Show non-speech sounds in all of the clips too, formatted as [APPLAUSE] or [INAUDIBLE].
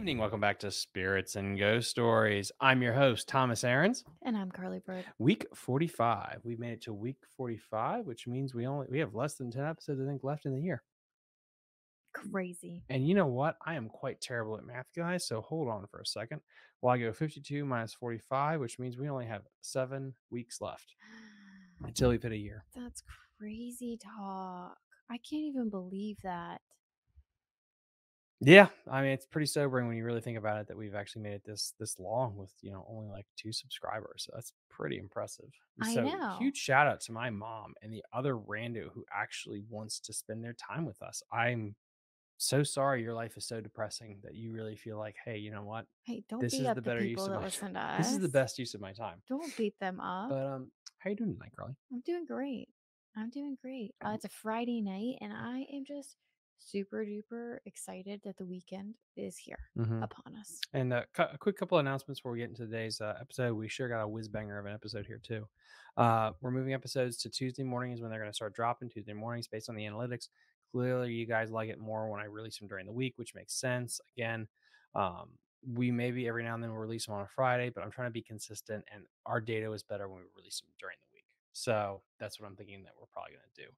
evening. Welcome back to Spirits and Ghost Stories. I'm your host, Thomas Aarons. And I'm Carly Bird. Week 45. We've made it to week 45, which means we only we have less than 10 episodes, I think, left in the year. Crazy. And you know what? I am quite terrible at math, guys. So hold on for a second. While I go 52 minus 45, which means we only have seven weeks left [SIGHS] until we've hit a year. That's crazy talk. I can't even believe that. Yeah, I mean it's pretty sobering when you really think about it that we've actually made it this this long with you know only like two subscribers. So that's pretty impressive. I so know. huge shout out to my mom and the other rando who actually wants to spend their time with us. I'm so sorry your life is so depressing that you really feel like, hey, you know what? Hey, don't This beat is up the better use of that my listen to us. This is the best use of my time. Don't beat them up. But um, how you doing tonight, Carly? I'm doing great. I'm doing great. Uh, it's a Friday night, and I am just super duper excited that the weekend is here Mhm. upon us. And uh, cu- a quick couple announcements before we get into today's uh, episode. We sure got a whiz banger of an episode here too. Uh, we're moving episodes to Tuesday mornings when they're going to start dropping Tuesday mornings based on the analytics. Clearly, you guys like it more when I release them during the week, which makes sense. Again, um, we maybe every now and then we'll release them on a Friday, but I'm trying to be consistent, and our data is better when we release them during the week. So that's what I'm thinking that we're probably going to do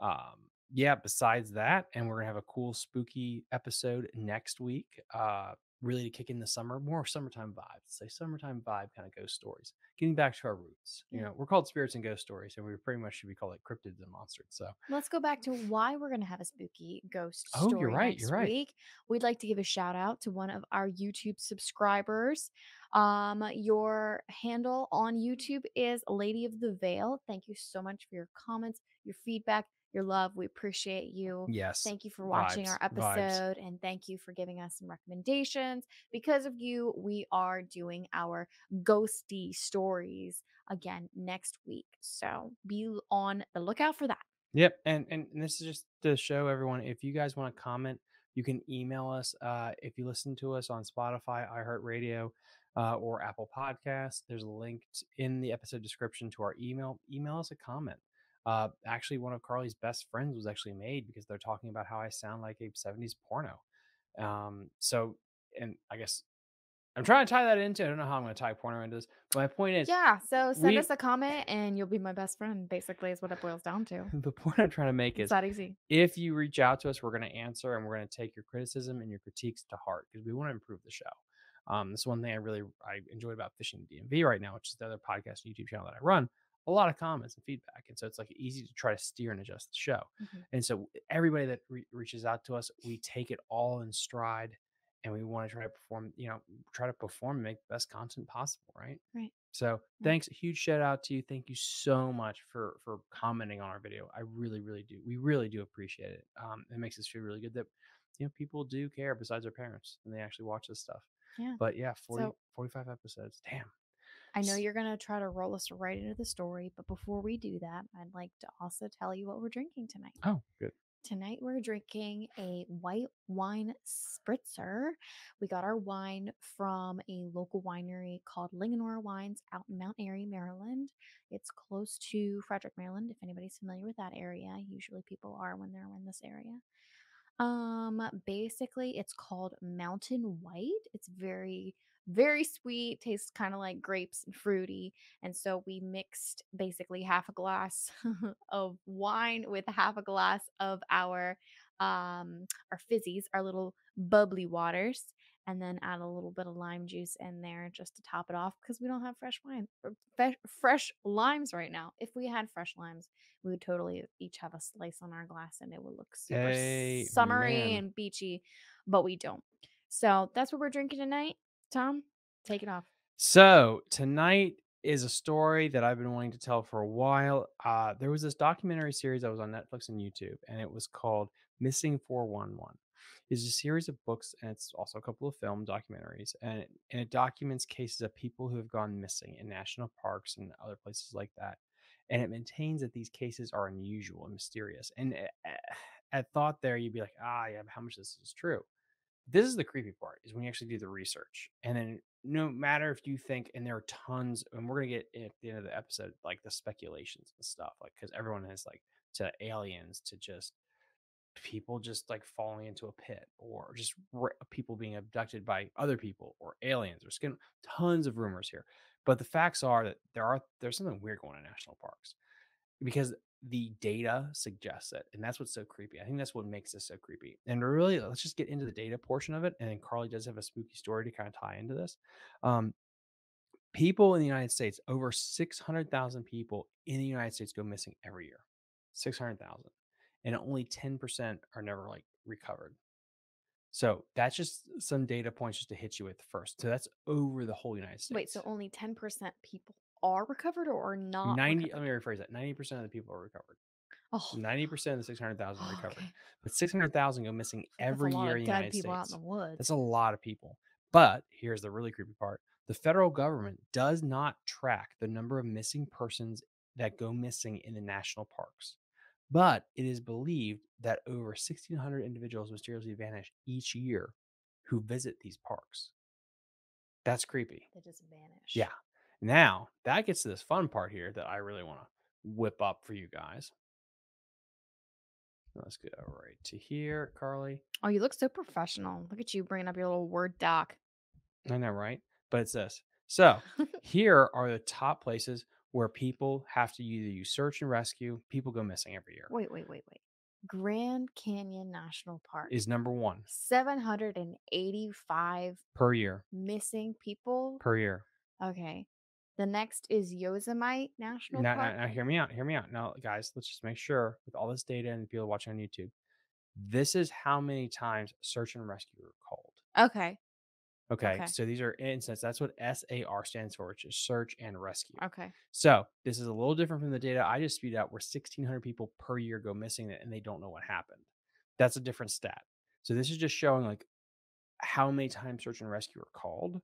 um yeah besides that and we're gonna have a cool spooky episode next week uh really to kick in the summer more summertime vibes say summertime vibe kind of ghost stories getting back to our roots you know we're called spirits and ghost stories and we pretty much should be called like cryptids and monsters so Let's go back to why we're going to have a spooky ghost Oh, you're story right, next you're right. week. We'd like to give a shout out to one of our YouTube subscribers. Um, your handle on YouTube is Lady of the Veil. Thank you so much for your comments, your feedback, your love. We appreciate you. yes Thank you for watching our vibes, vibes. episode and thank you for giving us some recommendations. Because of you, we are doing our ghosty stories again next week. So be on the lookout for that. Yep, and, and and this is just to show everyone if you guys want to comment, you can email us. Uh, if you listen to us on Spotify, iHeartRadio, uh, or Apple Podcasts, there's a link in the episode description to our email. Email us a comment. Uh, actually, one of Carly's best friends was actually made because they're talking about how I sound like a '70s porno. Um, so, and I guess I'm trying to tie that into. I don't know how I'm going to tie porno into this, but my point is, Yeah, so send we- us a comment and you'll be my best friend, basically, is what it boils down to. [LAUGHS] the point I'm trying to make It's is that easy. if you reach out to us, we're going to answer and we're going to take your criticism and your critiques to heart because we want to improve the show. Um, this is one thing I really I enjoy about Fishing DMV right now, which is the other podcast and YouTube channel that I run. A lot of comments and feedback, and so it's like easy to try to steer and adjust the show. Mhm. And so everybody that re- reaches out to us, we take it all in stride, and we want to try to perform. You know, try to perform, and make the best content possible, right? Right. So thanks, a huge shout out to you. Thank you so much for for commenting on our video. I really, really do. We really do appreciate it. Um, it makes us feel really good that you know people do care besides our parents and they actually watch this stuff. Yeah. But yeah, 40, So- 45 episodes. Damn. I know you're going to try to roll us right into the story, but before we do that, I'd like to also tell you what we're drinking tonight. Oh, good. Tonight we're drinking a white wine spritzer. We got our wine from a local winery called Linganore Wines out in Mount Airy, Maryland. It's close to Frederick, Maryland. If anybody's familiar with that area, usually people are when they're in this area. Um, basically, it's called Mountain White. It's very, very sweet, tastes kind of like grapes and fruity. And so we mixed basically half a glass [LAUGHS] of wine with half a glass of our um our fizzies, our little bubbly waters, and then add a little bit of lime juice in there just to top it off because we don't have fresh wine fresh limes right now. If we had fresh limes, we would totally each have a slice on our glass and it would look super Amen. summery and beachy, but we don't. So that's what we're drinking tonight. Tom, take it off. So tonight is a story that I've been wanting to tell for a while. Uh, there was this documentary series that was on Netflix and YouTube, and it was called Missing 411. It's a series of books, and it's also a couple of film documentaries, and it, and it documents cases of people who have gone missing in national parks and other places like that. And it maintains that these cases are unusual and mysterious. And uh, at thought there, you'd be like, ah, yeah, how much of this is true? This is the creepy part is when you actually do the research and then no matter if you think and there are tons and we're gonna get at the end of the episode like the speculations and stuff like because everyone has like to aliens to just people just like falling into a pit or just ra- people being abducted by other people or aliens or skin tons of rumors here. But the facts are that there are there's something weird going on in national parks because the data suggests it and that's what's so creepy i think that's what makes this so creepy and really let's just get into the data portion of it and then carly does have a spooky story to kind of tie into this um, people in the united states over 600000 people in the united states go missing every year 600000 and only 10% are never like recovered. So that's just some data points just to hit you with first so that's over the whole united states Wait, so only 10% people are recovered or are not 90 recovered? let me rephrase that 90% of the people are recovered Oh, 90% of the 600000 [SIGHS] are oh, recovered okay. but 600000 go missing every year in the united people out states in the woods. that's a lot of people. But here's the really creepy part the federal government does not track the number of missing persons that go missing in the national parks. But it is believed that over 1,600 individuals mysteriously vanish each year who visit these parks. That's creepy. They just vanish. Yeah. Now, that gets to this fun part here that I really want to whip up for you guys. Let's go right to here, Carly. Oh, you look so professional. Look at you bringing up your little Word doc. I know, right? But it's this. So here are the top places where people have to either use search and rescue. People go missing every year. Wait, wait, wait, wait. Grand Canyon National Park. Is number one 785 per year. missing people. Per year. Okay. The next is Yosemite National Now, now, now, hear me out. Hear me out. Now, guys, let's just make sure with all this data and people watching on YouTube, this is how many times search and rescue are called. Okay. Okay. Okay. So these are instances. That's what SAR stands for, which is search and rescue. Okay. So this is a little different from the data I just spewed out, where 1,600 people per year go missing and they don't know what happened. That's a different stat. So this is just showing like how many times search and rescue are called,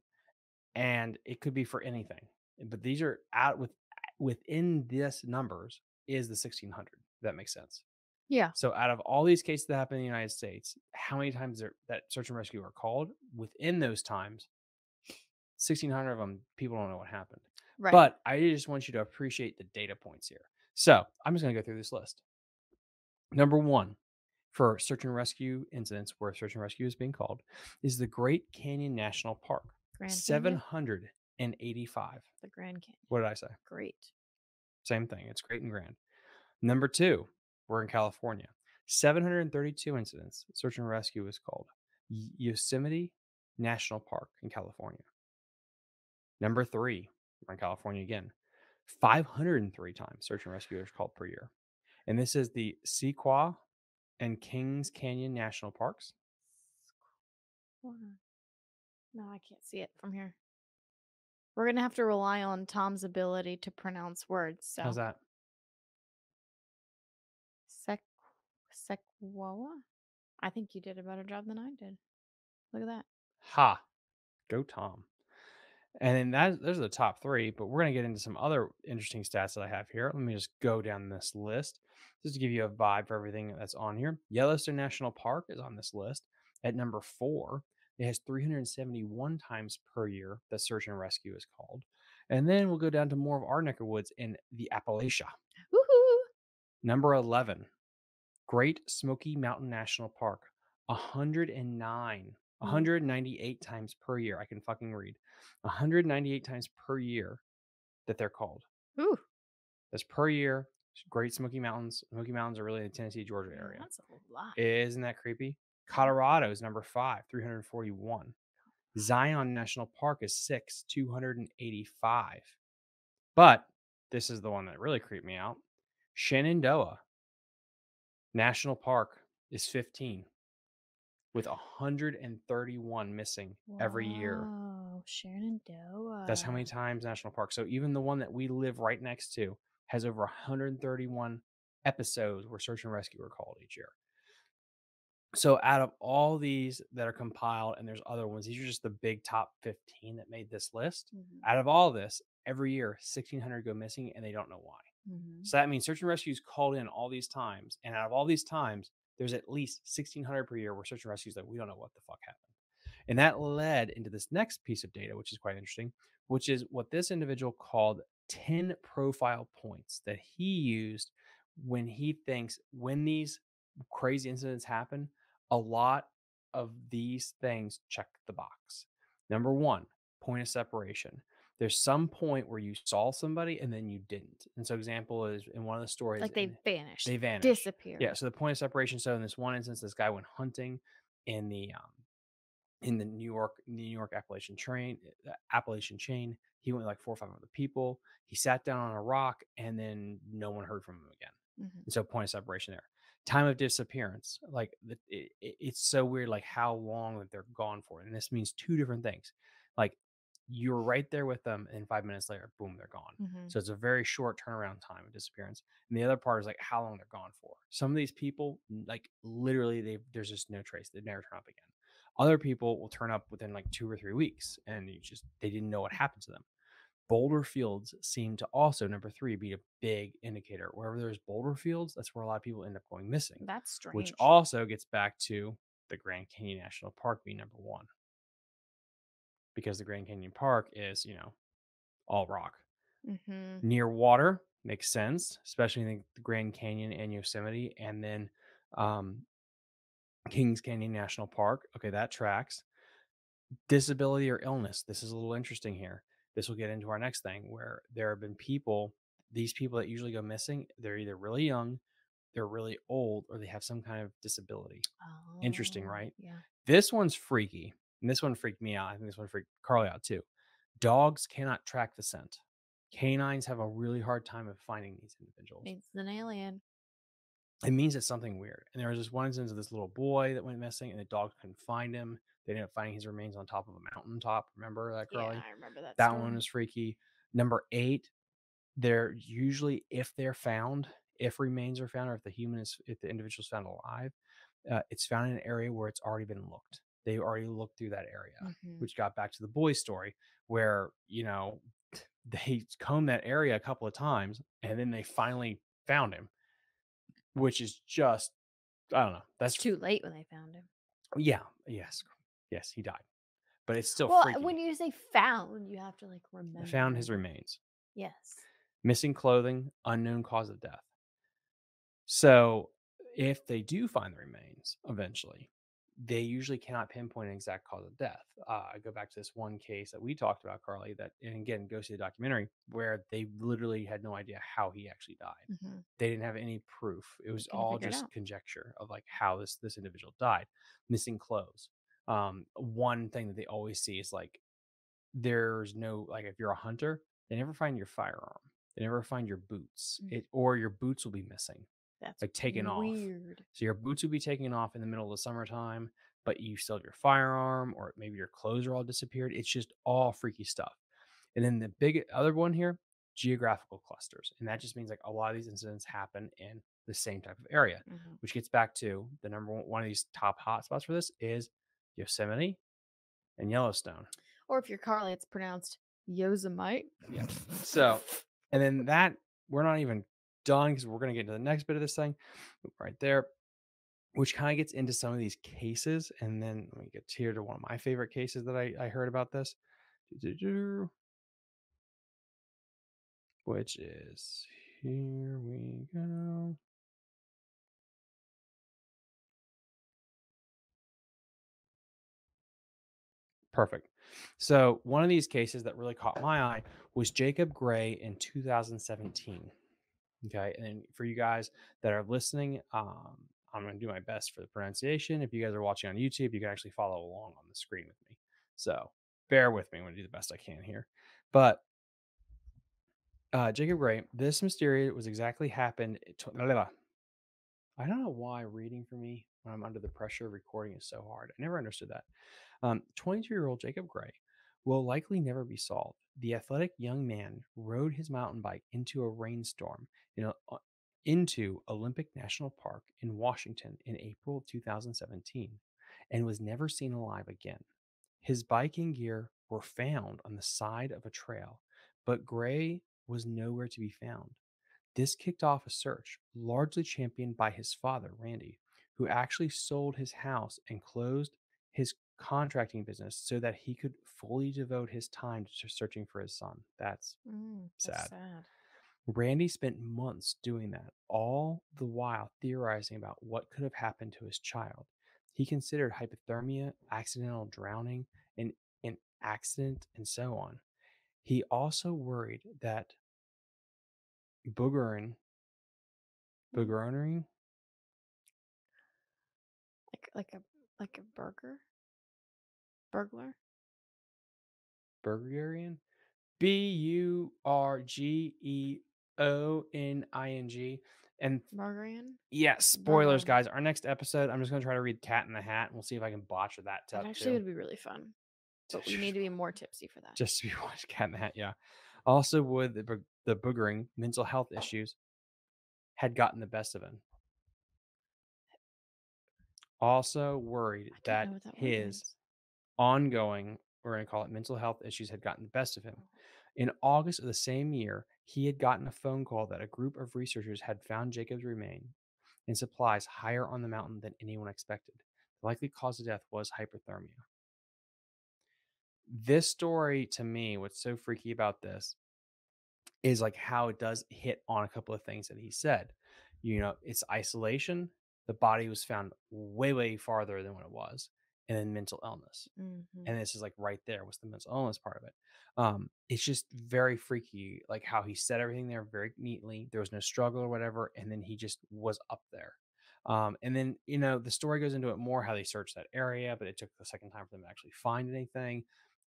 and it could be for anything. But these are out with within this numbers is the 1,600. If that makes sense. Yeah. So out of all these cases that happen in the United States, how many times are, that search and rescue are called? Within those times, 1,600 of them, people don't know what happened. Right. But I just want you to appreciate the data points here. So I'm just going to go through this list. Number one, for search and rescue incidents where search and rescue is being called, is the Great Canyon National Park. Grand Canyon? 785. The Grand Canyon. What did I say? Great. Same thing. It's great and grand. Number two, we're in California. 732 incidents. Search and rescue is called Yosemite National Park in California. Number three, we're in California again. 503 times search and rescue is called per year. And this is the Sequoia and Kings Canyon National Parks. No, I can't see it from here. We're gonna have to rely on Tom's ability to pronounce words. So How's that? Sec Sequoia? I think you did a better job than I did. Look at that. Ha. Go Tom. And then that those are the top three, but we're gonna get into some other interesting stats that I have here. Let me just go down this list just to give you a vibe for everything that's on here. Yellowstone National Park is on this list at number four. It has 371 times per year that search and rescue is called. And then we'll go down to more of our neck of woods in the Appalachia. Woohoo! Number 11, Great Smoky Mountain National Park, 109, Mm. 198 times per year. I can fucking read. 198 times per year that they're called. Ooh, That's per year. Great Smoky Mountains. Smoky Mountains are really in the Tennessee, Georgia area. that's a lot. Isn't that creepy? Colorado is number five, 341. Zion National Park is six, 285. But this is the one that really creeped me out. Shenandoah National Park is 15 with 131 missing every year. Wow, Shenandoah. That's how many times National Park. So even the one that we live right next to has over 131 episodes where search and rescue are called each year. So out of all these that are compiled, and there's other ones, these are just the big top 15 that made this list. Mhm, Out of all this, every year 1,600 go missing, and they don't know why. mhm. So that means search and rescue is called in all these times, and out of all these times, there's at least 1,600 per year where search and rescue is like we don't know what the fuck happened. And that led into this next piece of data, which is quite interesting, which is what this individual called 10 profile points that he used when he thinks when these crazy incidents happen, a lot of these things check the box. Number one, point of separation. There's some point where you saw somebody and then you didn't. And so, example is in one of the stories, Like they vanished. they vanished. Disappeared. Yeah. So the point of separation. So in this one instance, this guy went hunting in the um, in the New York New York Appalachian train uh, Appalachian chain. He went with like four or five other people. He sat down on a rock, and then no one heard from him again. Mhm. And so point of separation there. Time of disappearance, like it, it- it's so weird, like how long that they're gone for, and this means two different things. Like you're right there with them, and five minutes later, boom, they're gone. Mhm. So it's a very short turnaround time of disappearance. And the other part is like how long they're gone for. Some of these people, like literally, they there's just no trace. They never turn up again. Other people will turn up within like two or three weeks, and you just they didn't know what happened to them. Boulder fields seem to also number three be a big indicator. Wherever there's boulder fields, that's where a lot of people end up going missing. That's strange. Which also gets back to the Grand Canyon National Park being number one, because the Grand Canyon Park is you know all rock Mhm. near water makes sense, especially in the Grand Canyon and Yosemite, and then um, Kings Canyon National Park. Okay, that tracks. Disability or illness. This is a little interesting here. This will get into our next thing where there have been people, these people that usually go missing, they're either really young, they're really old, or they have some kind of disability. Interesting, Oh, right? Yeah. This one's freaky. And this one freaked me out. I think this one freaked Carly out too. Dogs cannot track the scent. Canines have a really hard time of finding these individuals. It's an alien. It means it's something weird. And there was this one instance of this little boy that went missing, and the dogs couldn't find him. They ended up finding his remains on top of a mountaintop. Remember that, Carly? Yeah, I remember that. that story. one was freaky. Number eight, they're usually if they're found, if remains are found, or if the human is, if the individual is found alive, uh, it's found in an area where it's already been looked. They already looked through that area Mhm. which got back to the boy story where you know [LAUGHS] they combed that area a couple of times and then they finally found him which is just i don't know that's It's too late when they found him. yeah yes yes he died but it's still well, freaky. when you say found, you have to like remember. Found his remains Yes. missing clothing unknown cause of death so if they do find the remains eventually they usually cannot pinpoint an exact cause of death. Uh, I go back to this one case that we talked about, Carly, that, and again, go see the documentary where they literally had no idea how he actually died. Mhm. They didn't have any proof. It was all figure it just conjecture of like how this this individual died. Missing clothes. Um, one thing that they always see is like there's no like if you're a hunter, they never find your firearm. They never find your boots. Mm. It or your boots will be missing. That's Like taken off. weird. So your boots will be taken off in the middle of the summertime, but you still have your firearm, or maybe your clothes are all disappeared. It's just all freaky stuff. And then the big other one here, geographical clusters. And that just means like a lot of these incidents happen in the same type of area, Mhm. which gets back to the number one, one of these top hotspots for this is Yosemite and Yellowstone. Or if you're Carly, it's pronounced Yosemite. Yeah. So, and then that we're not even done because we're going to get into the next bit of this thing right there, which kind of gets into some of these cases. And then let me get here to one of my favorite cases that I, I heard about this, which is here we go. Perfect. So, one of these cases that really caught my eye was Jacob Gray in 2017. Okay. And for you guys that are listening, um, I'm going to do my best for the pronunciation. If you guys are watching on YouTube, you can actually follow along on the screen with me. So, bear with me. I'm going to do the best I can here. But uh, Jacob Gray, this mystery was exactly happened. blah. I don't know why reading for me when I'm under the pressure of recording is so hard. I never understood that. Um, 22 year old Jacob Gray will likely never be solved. The athletic young man rode his mountain bike into a rainstorm in a, uh, into Olympic National Park in Washington in April of 2017 and was never seen alive again. His biking gear were found on the side of a trail, but Gray was nowhere to be found. This kicked off a search, largely championed by his father, Randy, who actually sold his house and closed his contracting business so that he could fully devote his time to searching for his son. That's Mm, that's Sad. sad. Randy spent months doing that, all the while theorizing about what could have happened to his child. He considered hypothermia, accidental drowning, and an accident, and so on. He also worried that boogering, boogering, Like like a like a burger? Burglar? Burgerian, B U R G E O N I N G, and Burgerian? Yes, spoilers, Burglarian. guys. Our next episode, I'm just gonna try to read Cat in the Hat, and we'll see if I can botch that That actually too. would be really fun. But we need to be [LAUGHS] more tipsy for that. just to be [LAUGHS] watched Cat in the Hat, yeah. Also, with the, bo- the boogering, mental health issues had gotten the best of him. Also worried I don't that know what that word his means. Ongoing, we're going to call it mental health issues, had gotten the best of him. In August of the same year, he had gotten a phone call that a group of researchers had found Jacob's remain in supplies higher on the mountain than anyone expected. The likely cause of death was hyperthermia. This story, to me, what's so freaky about this is like how it does hit on a couple of things that he said. You know, it's isolation. The body was found way, way farther than what it was, and then mental illness Mhm. and this is like right there was the mental illness part of it um it's just very freaky like how he said everything there very neatly there was no struggle or whatever and then he just was up there um and then you know the story goes into it more how they searched that area but it took the second time for them to actually find anything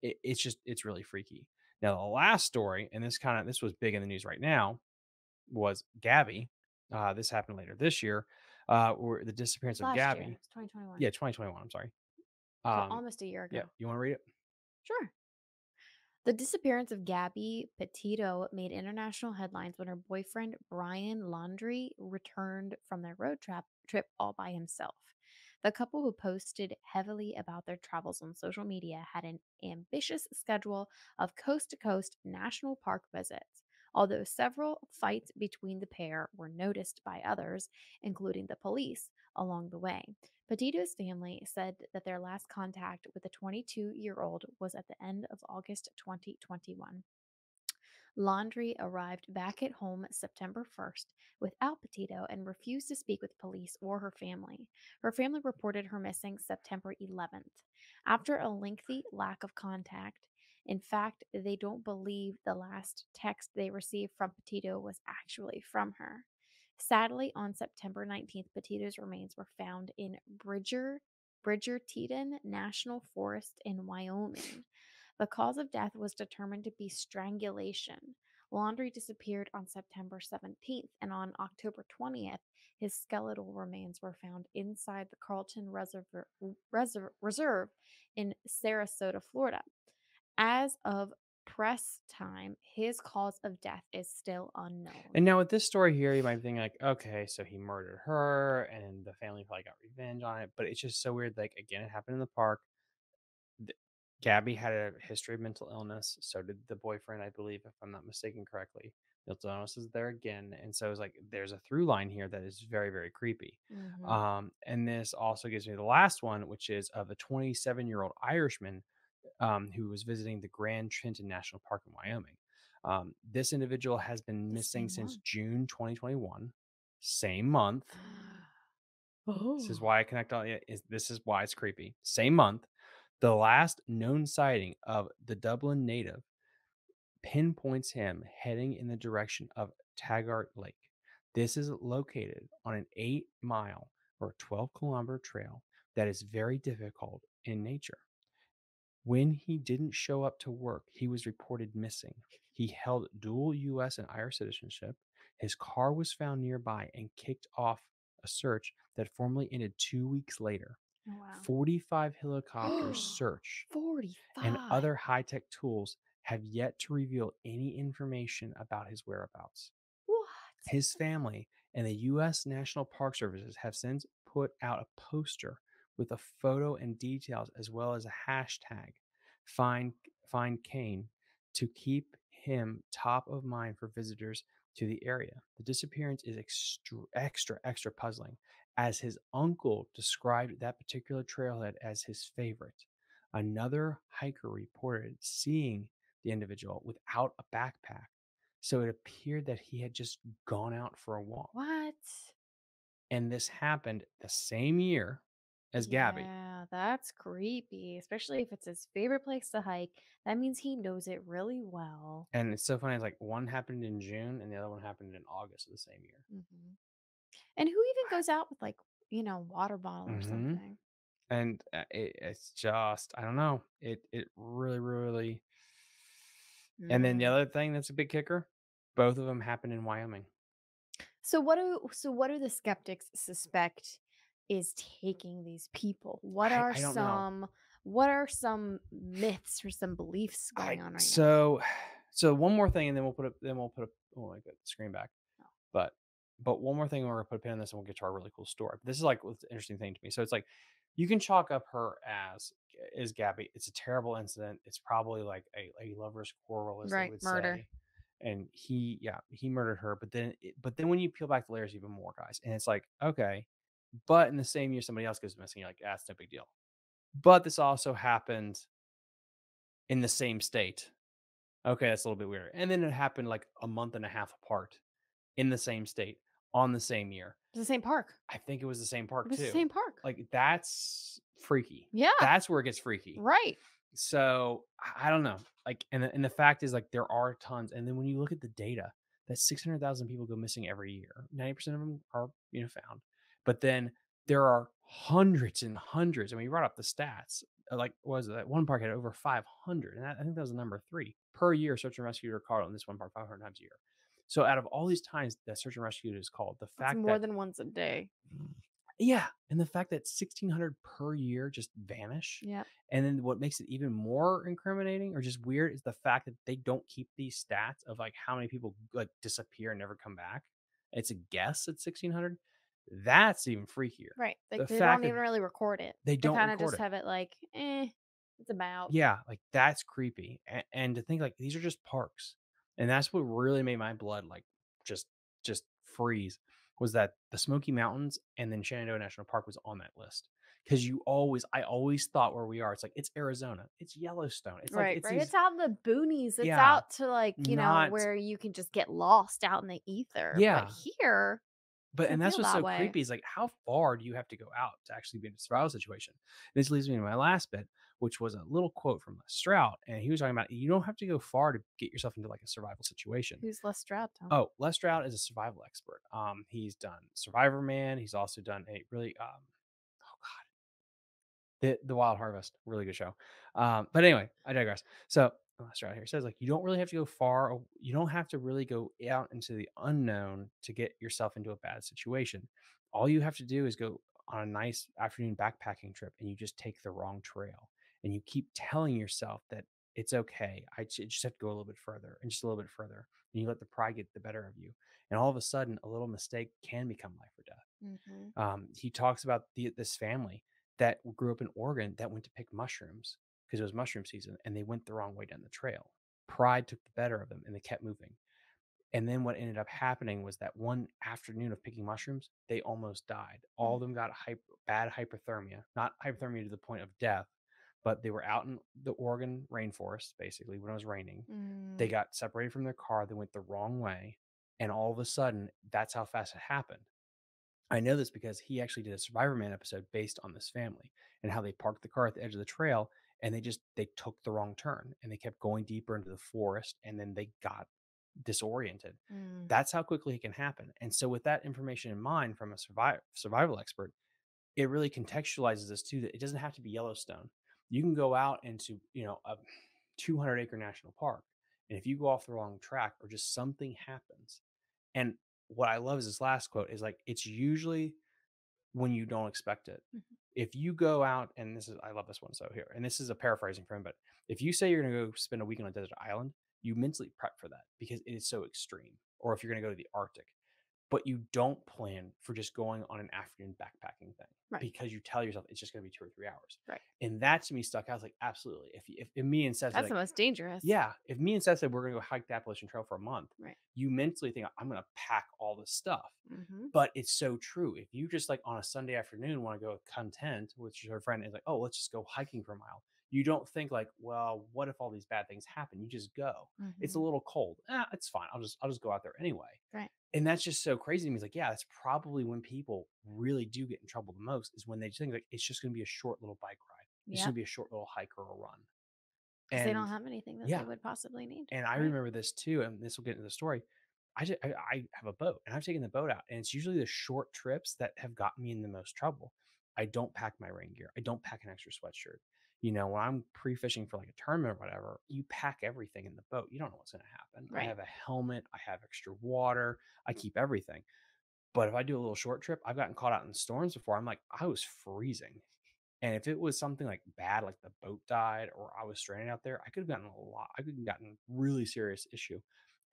it, it's just it's really freaky now the last story and this kind of this was big in the news right now was gabby uh this happened later this year uh where the disappearance of gabby year. 2021. yeah 2021 i'm sorry So um almost a year ago. yeah you want to read it Sure. The disappearance of Gabby Petito made international headlines when her boyfriend Brian Laundrie returned from their road trip trip all by himself. The couple who posted heavily about their travels on social media had an ambitious schedule of coast to coast national park visits. Although several fights between the pair were noticed by others, including the police, along the way. Petito's family said that their last contact with the 22 year old was at the end of August 2021. Laundrie arrived back at home September 1st without Petito and refused to speak with police or her family. Her family reported her missing September 11th. After a lengthy lack of contact, in fact, they don't believe the last text they received from Petito was actually from her. Sadly, on September 19th, Petito's remains were found in Bridger, Bridgerton National Forest in Wyoming. The cause of death was determined to be strangulation. Laundrie disappeared on September 17th, and on October 20th, his skeletal remains were found inside the Carlton Reserve in Sarasota, Florida. As of press time, his cause of death is still unknown. And now with this story here, you might think like, okay, so he murdered her, and the family probably got revenge on it. But it's just so weird. Like again, it happened in the park. Th- Gabby had a history of mental illness. So did the boyfriend, I believe, if I'm not mistaken correctly. Mental illness is there again, and so it's like there's a through line here that is very, very creepy. Mhm. Um, and this also gives me the last one, which is of a 27 year old Irishman um, who was visiting the Grand Trenton National Park in Wyoming. Um, this individual has been The missing since month. June 2021, same month. oh. [GASPS] This is why I connect all. yeah, Is this is why it's creepy. Same month, the last known sighting of the Dublin native pinpoints him heading in the direction of Taggart Lake. This is located on an eight mile or 12 kilometer trail that is very difficult in nature. When he didn't show up to work, he was reported missing. He held dual US and Irish citizenship. His car was found nearby and kicked off a search that formally ended two weeks later. Wow. 45 helicopters [GASPS] search 45. and other high tech tools have yet to reveal any information about his whereabouts. What? His family and the U.S. National Park Services have since put out a poster with a photo and details as well as a hashtag find find Kane to keep him top of mind for visitors to the area. The disappearance is extra extra extra puzzling as his uncle described that particular trailhead as his favorite. Another hiker reported seeing the individual without a backpack So it appeared that he had just gone out for a walk. What? And this happened the same year as Gabby. Yeah, that's creepy, especially if it's his favorite place to hike. That means he knows it really well. And it's so funny. It's like one happened in June and the other one happened in August of the same year. hmm And who even goes out with like, you know, water bottle or Mhm. something? And uh, it, it's just, I don't know. It it really, really. And then the Mm. other thing that's a big kicker, both of them happened in Wyoming. So what do so what do the skeptics suspect is taking these people? What are I know. some what are some myths or some beliefs I, going on right now? so, [SIGHS] so one more thing, and then we'll put up. Then we'll put up. Oh my god, screen back. Oh. But, but one more thing, we're gonna put a pin on this, and we'll get to our really cool story. This is like what's the interesting thing to me. So it's like you can chalk up her as is Gabby. It's a terrible incident. It's probably like a, a lover's quarrel, as Right, they would murder. say. And he, yeah, he murdered her. But then, but then when you peel back the layers even more, guys, and it's like, okay, but in the same year somebody else goes missing, you're like, ah, that's no big deal. But this also happened in the same state. Okay, that's a little bit weird. And then it happened like a month and a half apart in the same state on the same year. It's the same park. I think it was the same park It was too. the same park. Like that's freaky. yeah. That's where it gets freaky. right. So I don't know. Like, and the, and the fact is, like, there are tons. And then when you look at the data, that six hundred thousand people go missing every year. Ninety percent of them are you know found, but then there are hundreds and hundreds. I mean, you brought up the stats. uh, Like, what was it that one park had over five hundred, and that, I think that was the number three per year. Search and rescue are called on this one park five hundred times a year. So out of all these times that search and rescue is called, the It's fact more that than once a day. yeah, and the fact that sixteen hundred per year just vanish, Yeah. and then what makes it even more incriminating or just weird is the fact that they don't keep these stats of like how many people like disappear and never come back. It's a guess at 1600. That's even freakier. Right. Like The they don't even really record it. They don't kind of just it. have it like, eh, it's about. Yeah, like that's creepy. And, and to think like these are just parks. And that's what really made my blood like just just freeze was that the Smoky Mountains and then Shenandoah National Park was on that list. Cause you always, I always thought where we are, it's like it's Arizona, it's Yellowstone, it's right, like it's right. these- It's out in the boonies. It's Yeah, out to like, you not- know, where you can just get lost out in the ether. Yeah. But here, But and that's what's that so way. creepy is like how far do you have to go out to actually be in a survival situation? And This leads me to my last bit, which was a little quote from Les Stroud, and he was talking about you don't have to go far to get yourself into like a survival situation. who's Les Stroud? Tom? Oh, Les Stroud is a survival expert. Um, he's done Survivorman. He's also done a really um, oh god, the the Wild Harvest, really good show. Um, but anyway, I digress. So Les Stroud here says like you don't really have to go far. You don't have to really go out into the unknown to get yourself into a bad situation. All you have to do is go on a nice afternoon backpacking trip, and you just take the wrong trail, and you keep telling yourself that it's okay. I just have to go a little bit further and just a little bit further and you let the pride get the better of you. And all of a sudden, a little mistake can become life or death. Mhm. Um, he talks about the, this family that grew up in Oregon that went to pick mushrooms because it was mushroom season and they went the wrong way down the trail. Pride took the better of them and they kept moving. And then what ended up happening was that one afternoon of picking mushrooms, they almost died. All of them got bad hypothermia, not hypothermia to the point of death, but they were out in the Oregon rainforest basically when it was raining they Mm. got separated from their car they went the wrong way and all of a sudden that's how fast it happened i know this because he actually did a survivorman episode based on this family and how they parked the car at the edge of the trail and they just they took the wrong turn and they kept going deeper into the forest and then they got disoriented Mm. that's how quickly it can happen and so with that information in mind from a survival survival expert it really contextualizes this too that it doesn't have to be yellowstone you can go out into you know a 200 acre national park and if you go off the wrong track or just something happens and what i love is this last quote is like it's usually when you don't expect it Mhm. If you go out and this is i love this one so here and this is a paraphrasing for him but if you say you're going to go spend a week on a desert island you mentally prep for that because it is so extreme or if you're going to go to the arctic but you don't plan for just going on an afternoon backpacking thing Right. because you tell yourself it's just going to be two or three hours Right. and that to me stuck out I was like absolutely if, if, if me and Seth said, That's the most dangerous. yeah, if me and Seth said we're gonna go hike the Appalachian Trail for a month, Right. you mentally think I'm gonna pack all this stuff. hmm But it's so true. If you just like on a Sunday afternoon want to go content, which your friend is like, oh, let's just go hiking for a mile. you don't think like, well, what if all these bad things happen? You just go. It's a Mhm. little cold. Ah, it's fine. I'll just I'll just go out there anyway. Right. And that's just so crazy to me. It's like, yeah, that's probably when people really do get in trouble the most is when they just think like it's just gonna be a short little bike ride. It's Yeah. gonna be a short little hike or a run. 'Cause they don't have anything that yeah. they would possibly need. and I remember this too, and this will get into the story. I, just, I I have a boat, and I've taken the boat out, and it's usually the short trips that have gotten me in the most trouble. I don't pack my rain gear. I don't pack an extra sweatshirt. You know, when I'm pre-fishing for like a tournament or whatever, you pack everything in the boat. You don't know what's going to happen. I have a helmet. I have extra water. I keep everything. But if I do a little short trip, I've gotten caught out in storms before. I'm like, I was freezing. And if it was something like bad, like the boat died or I was stranded out there, I could have gotten a lot, I could have gotten really serious issue.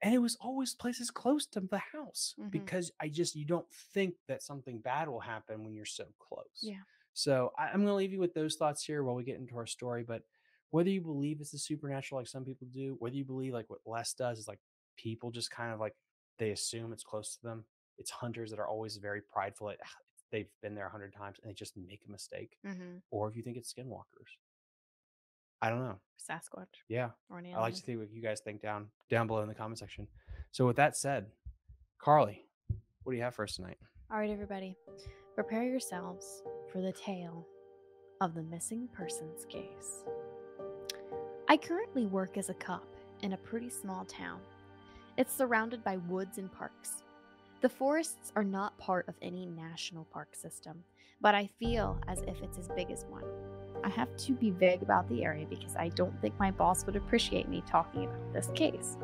And it was always places close to the house Mhm. because I just, you don't think that something bad will happen when you're so close. Yeah. So I, I'm going to leave you with those thoughts here while we get into our story. But whether you believe it's the supernatural, like some people do, whether you believe like what Les does is like people just kind of like they assume it's close to them. It's hunters that are always very prideful. At, "Ah, they've been there a hundred times and they just make a mistake. hmm Or if you think it's skinwalkers, I don't know. Sasquatch Yeah, or an I like to see what you guys think down down below in the comment section. So with that said, Carly, what do you have for us tonight? All right, everybody, prepare yourselves for the tale of the missing persons case. I currently work as a cop in a pretty small town. It's surrounded by woods and parks. The forests are not part of any national park system, but I feel as if it's as big as one. I have to be vague about the area because I don't think my boss would appreciate me talking about this case.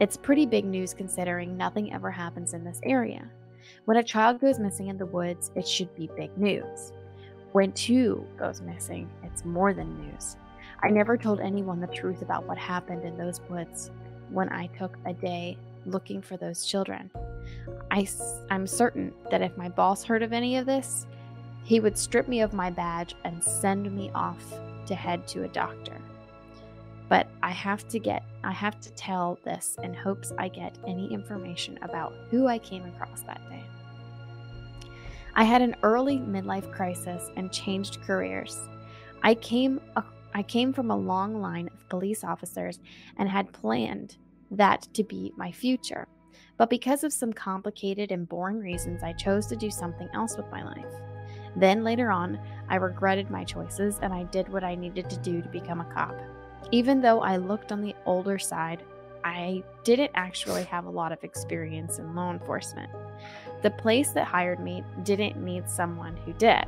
It's pretty big news considering nothing ever happens in this area. When a child goes missing in the woods, it should be big news. When two goes missing, it's more than news. I never told anyone the truth about what happened in those woods when I took a day looking for those children. I, I'm certain that if my boss heard of any of this, he would strip me of my badge and send me off to head to a doctor. But I have to get, I have to tell this in hopes I get any information about who I came across that day. I had an early midlife crisis and changed careers. I came, I came from a long line of police officers and had planned that to be my future. But because of some complicated and boring reasons, I chose to do something else with my life. Then later on, I regretted my choices and I did what I needed to do to become a cop. Even though I looked on the older side, I didn't actually have a lot of experience in law enforcement. The place that hired me didn't need someone who did,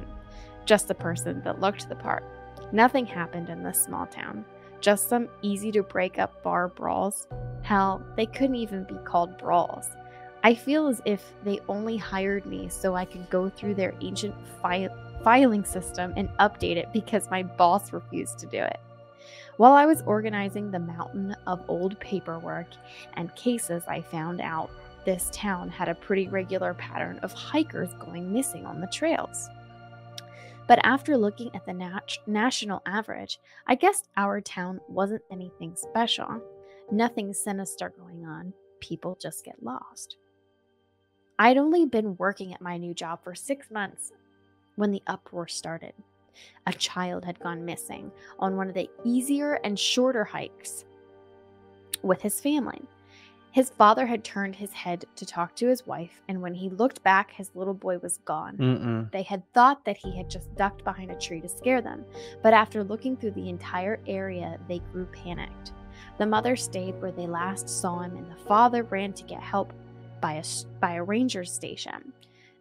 just the person that looked the part. Nothing happened in this small town, just some easy to break up bar brawls. Hell, they couldn't even be called brawls. I feel as if they only hired me so I could go through their ancient fi- filing system and update it because my boss refused to do it. While I was organizing the mountain of old paperwork and cases, I found out this town had a pretty regular pattern of hikers going missing on the trails. But after looking at the nat- national average, I guessed our town wasn't anything special. Nothing sinister going on. People just get lost. I'd only been working at my new job for six months when the uproar started. A child had gone missing on one of the easier and shorter hikes with his family. His father had turned his head to talk to his wife, and when he looked back, his little boy was gone. Mm-mm. They had thought that he had just ducked behind a tree to scare them, but after looking through the entire area, they grew panicked. The mother stayed where they last saw him, and the father ran to get help by a, by a ranger station.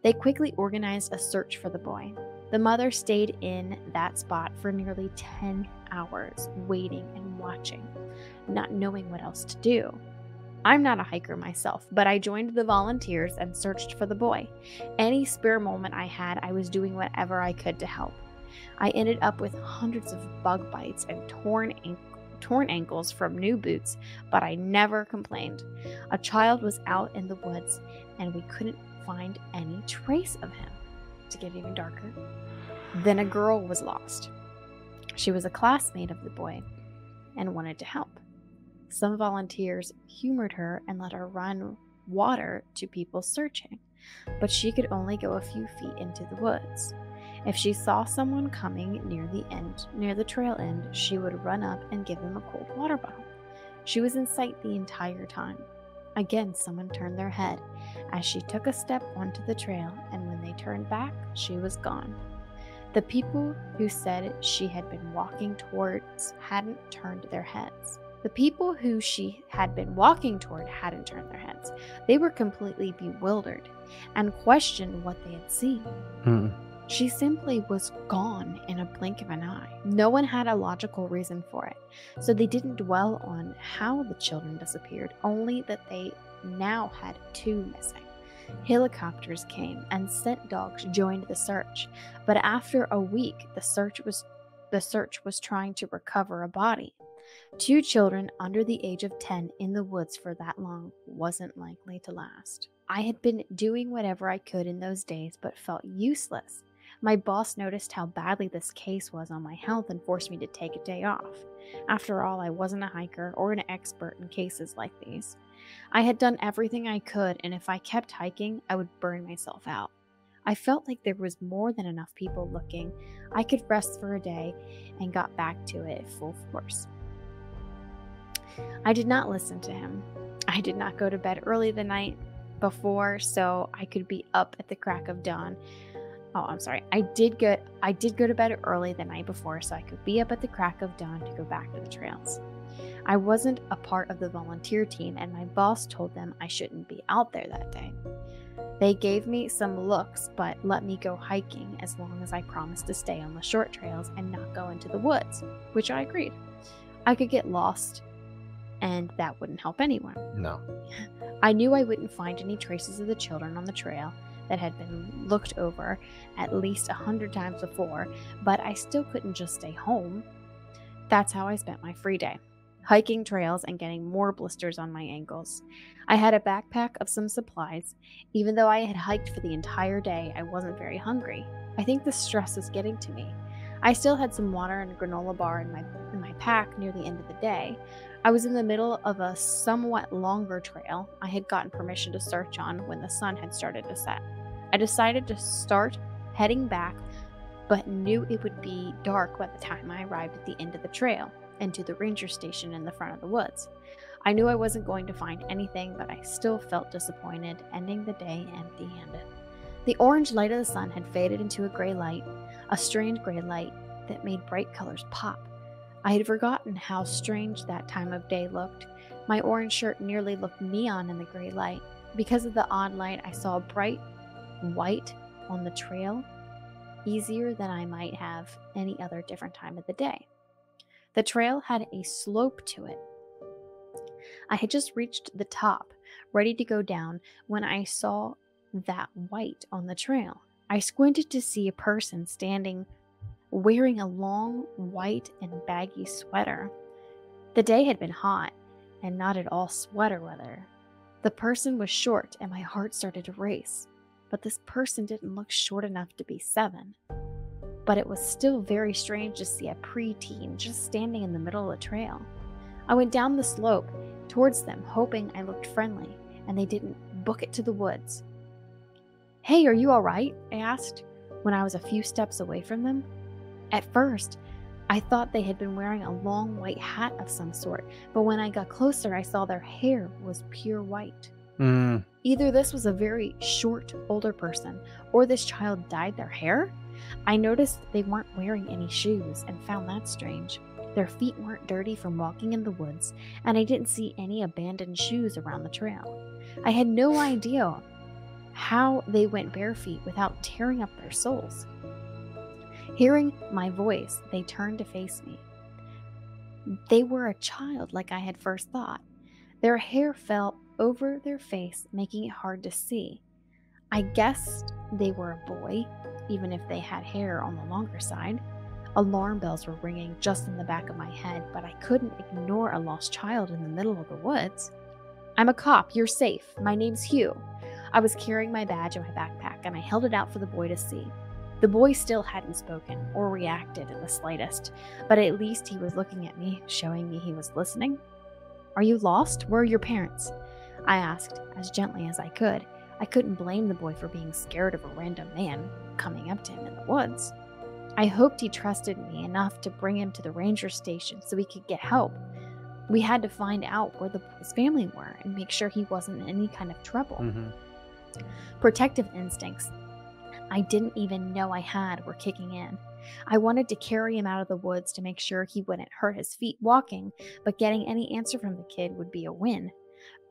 They quickly organized a search for the boy. The mother stayed in that spot for nearly 10 hours, waiting and watching, not knowing what else to do. I'm not a hiker myself, but I joined the volunteers and searched for the boy. Any spare moment I had, I was doing whatever I could to help. I ended up with hundreds of bug bites and torn ankles torn ankles from new boots, but I never complained. A child was out in the woods and we couldn't find any trace of him. To get even darker, then a girl was lost. She was a classmate of the boy and wanted to help. Some volunteers humored her and let her run water to people searching, but she could only go a few feet into the woods. If she saw someone coming near the end, near the trail end, she would run up and give them a cold water bottle. She was in sight the entire time. Again, someone turned their head as she took a step onto the trail, and when they turned back, she was gone. The people who said she had been walking towards hadn't turned their heads. The people who she had been walking toward hadn't turned their heads. They were completely bewildered and questioned what they had seen. Mm. She simply was gone in a blink of an eye. No one had a logical reason for it, so they didn't dwell on how the children disappeared, only that they now had two missing. Helicopters came and scent dogs joined the search, but after a week the search was the search was trying to recover a body. Two children under the age of 10 in the woods for that long wasn't likely to last. I had been doing whatever I could in those days but felt useless. My boss noticed how badly this case was on my health and forced me to take a day off. After all, I wasn't a hiker or an expert in cases like these. I had done everything I could, and if I kept hiking, I would burn myself out. I felt like there was more than enough people looking. I could rest for a day and got back to it full force. I did not listen to him. I did not go to bed early the night before so I could be up at the crack of dawn. Oh, I'm sorry. I did go I did go to bed early the night before so I could be up at the crack of dawn to go back to the trails. I wasn't a part of the volunteer team, and my boss told them I shouldn't be out there that day. They gave me some looks, but let me go hiking as long as I promised to stay on the short trails and not go into the woods, which I agreed. I could get lost, and that wouldn't help anyone. No. [LAUGHS] I knew I wouldn't find any traces of the children on the trail that had been looked over at least a hundred times before, but I still couldn't just stay home. That's how I spent my free day hiking trails and getting more blisters on my ankles. I had a backpack of some supplies. Even though I had hiked for the entire day, I wasn't very hungry. I think the stress was getting to me. I still had some water and a granola bar in my in my pack near the end of the day. I was in the middle of a somewhat longer trail I had gotten permission to search on when the sun had started to set. I decided to start heading back, but knew it would be dark by the time I arrived at the end of the trail and to the ranger station in the front of the woods. I knew I wasn't going to find anything, but I still felt disappointed, ending the day empty handed. The orange light of the sun had faded into a gray light, a strange gray light that made bright colors pop. I had forgotten how strange that time of day looked. My orange shirt nearly looked neon in the gray light. Because of the odd light, I saw a bright white on the trail, easier than I might have any other different time of the day. The trail had a slope to it. I had just reached the top, ready to go down, when I saw that white on the trail. I squinted to see a person standing wearing a long white and baggy sweater. The day had been hot and not at all sweater weather. The person was short and my heart started to race, but this person didn't look short enough to be seven but it was still very strange to see a preteen just standing in the middle of the trail. I went down the slope towards them, hoping I looked friendly and they didn't book it to the woods. Hey, are you all right? I asked when I was a few steps away from them. At first, I thought they had been wearing a long white hat of some sort, but when I got closer, I saw their hair was pure white. Mm. Either this was a very short older person, or this child dyed their hair. I noticed they weren't wearing any shoes and found that strange. Their feet weren't dirty from walking in the woods, and I didn't see any abandoned shoes around the trail. I had no idea how they went bare feet without tearing up their soles. Hearing my voice, they turned to face me. They were a child, like I had first thought. Their hair fell over their face, making it hard to see. I guessed they were a boy, even if they had hair on the longer side. Alarm bells were ringing just in the back of my head, but I couldn't ignore a lost child in the middle of the woods. I'm a cop. You're safe. My name's Hugh. I was carrying my badge in my backpack and I held it out for the boy to see. The boy still hadn't spoken or reacted in the slightest, but at least he was looking at me, showing me he was listening. Are you lost? Where are your parents? I asked, as gently as I could. I couldn't blame the boy for being scared of a random man. coming up to him in the woods. I hoped he trusted me enough to bring him to the ranger station so we could get help. We had to find out where the boy's family were and make sure he wasn't in any kind of trouble. Mm-hmm. Protective instincts I didn't even know I had were kicking in. I wanted to carry him out of the woods to make sure he wouldn't hurt his feet walking, but getting any answer from the kid would be a win.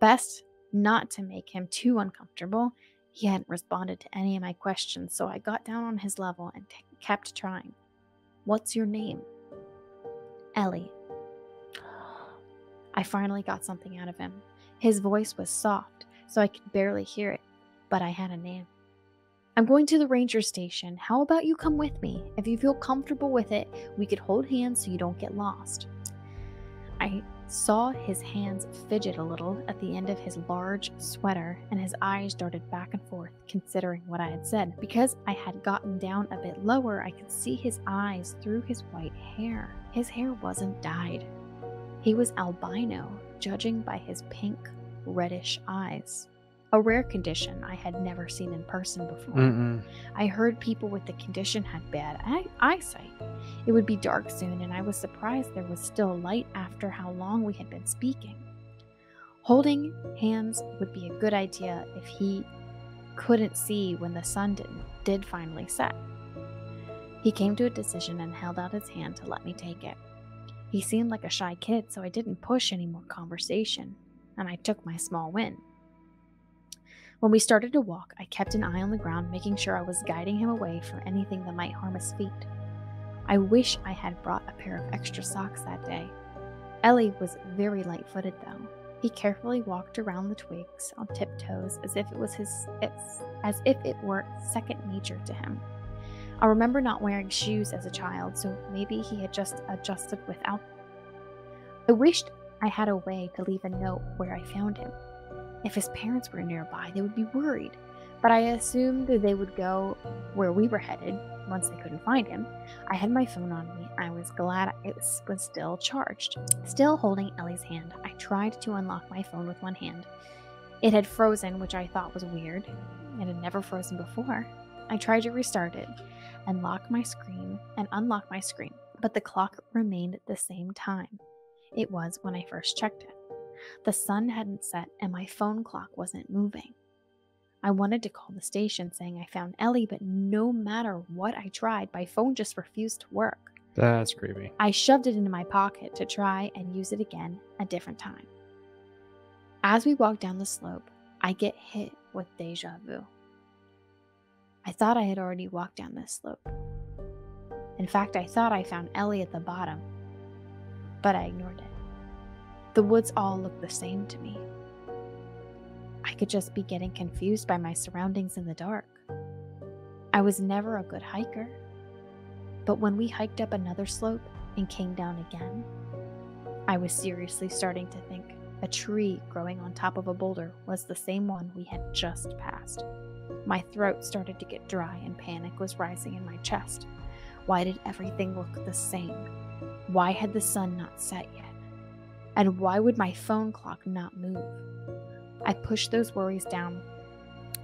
Best not to make him too uncomfortable. He hadn't responded to any of my questions, so I got down on his level and t- kept trying. What's your name? Ellie. I finally got something out of him. His voice was soft, so I could barely hear it, but I had a name. I'm going to the ranger station. How about you come with me? If you feel comfortable with it, we could hold hands so you don't get lost. I saw his hands fidget a little at the end of his large sweater, and his eyes darted back and forth, considering what I had said. Because I had gotten down a bit lower, I could see his eyes through his white hair. His hair wasn't dyed, he was albino, judging by his pink, reddish eyes. A rare condition I had never seen in person before. Mm-mm. I heard people with the condition had bad eye- eyesight. It would be dark soon, and I was surprised there was still light after how long we had been speaking. Holding hands would be a good idea if he couldn't see when the sun did, did finally set. He came to a decision and held out his hand to let me take it. He seemed like a shy kid, so I didn't push any more conversation, and I took my small win. When we started to walk, I kept an eye on the ground, making sure I was guiding him away from anything that might harm his feet. I wish I had brought a pair of extra socks that day. Ellie was very light footed, though. He carefully walked around the twigs on tiptoes as if it was his as if it were second nature to him. I remember not wearing shoes as a child, so maybe he had just adjusted without them. I wished I had a way to leave a note where I found him. If his parents were nearby, they would be worried, but I assumed they would go where we were headed once they couldn't find him. I had my phone on me. I was glad it was was still charged. Still holding Ellie's hand, I tried to unlock my phone with one hand. It had frozen, which I thought was weird. It had never frozen before. I tried to restart it and lock my screen and unlock my screen, but the clock remained the same time it was when I first checked it. The sun hadn't set and my phone clock wasn't moving. I wanted to call the station saying I found Ellie, but no matter what I tried, my phone just refused to work. That's creepy. I shoved it into my pocket to try and use it again a different time. As we walk down the slope, I get hit with deja vu. I thought I had already walked down this slope. In fact, I thought I found Ellie at the bottom, but I ignored it. The woods all looked the same to me. I could just be getting confused by my surroundings in the dark. I was never a good hiker. But when we hiked up another slope and came down again, I was seriously starting to think a tree growing on top of a boulder was the same one we had just passed. My throat started to get dry and panic was rising in my chest. Why did everything look the same? Why had the sun not set yet? And why would my phone clock not move? I pushed those worries down